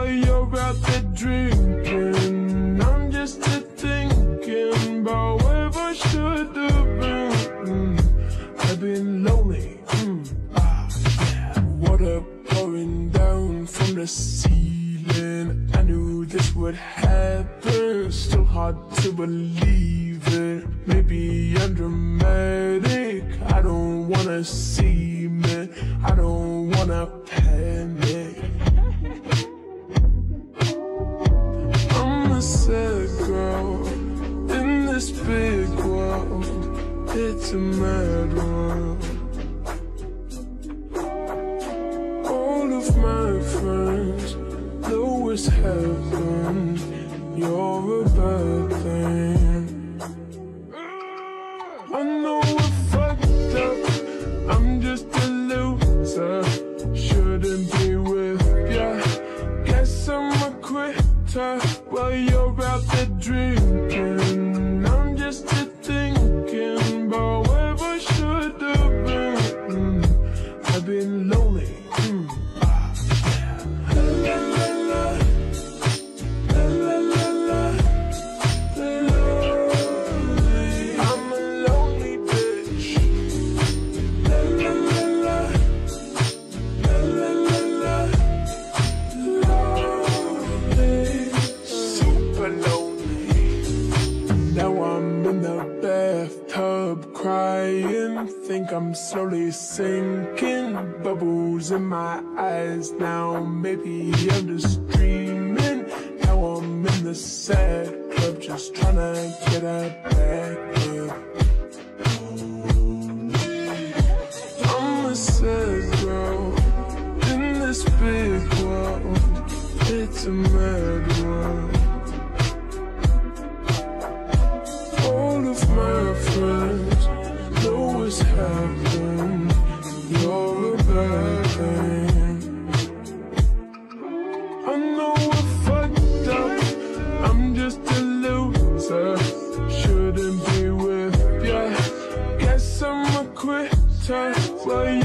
you're out there drinking. I'm just a thinking about where I should have been. Mm, I've been lonely. Mm, ah, yeah. Water pouring down from the ceiling. I knew this would happen. Still hard to believe it. Maybe I'm dramatic. I don't wanna see me. I don't wanna panic. Mad world. All of my friends know it's heaven. You're a bad thing. In the bathtub crying. Think I'm slowly sinking. Bubbles in my eyes now. Maybe I'm just dreaming. Now I'm in the sad club, just trying to get a back up. I'm a sad girl in this big world. It's a mad world. touch, you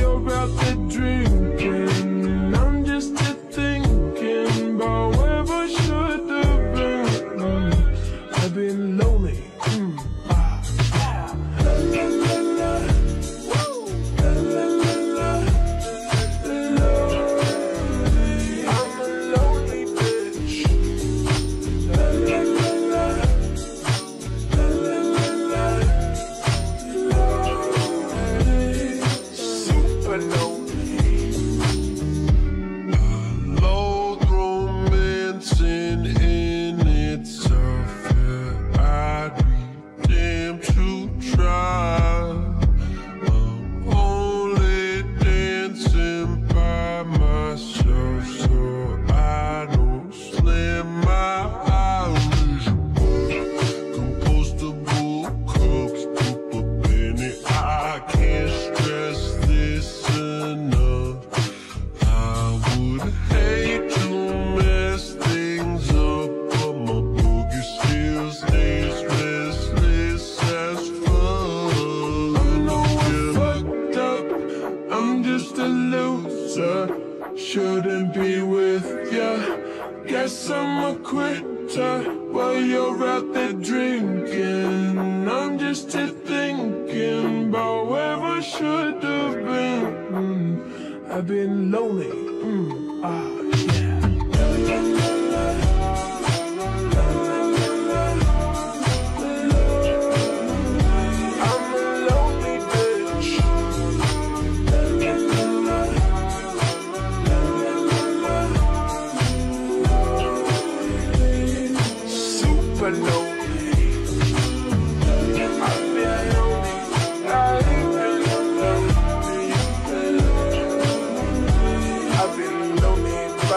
just a loser. Shouldn't be with ya. Guess I'm a quitter while you're out there drinking. I'm just a thinking about where I should have been. Mm, I've been lonely. Mm, ah,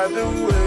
by the way.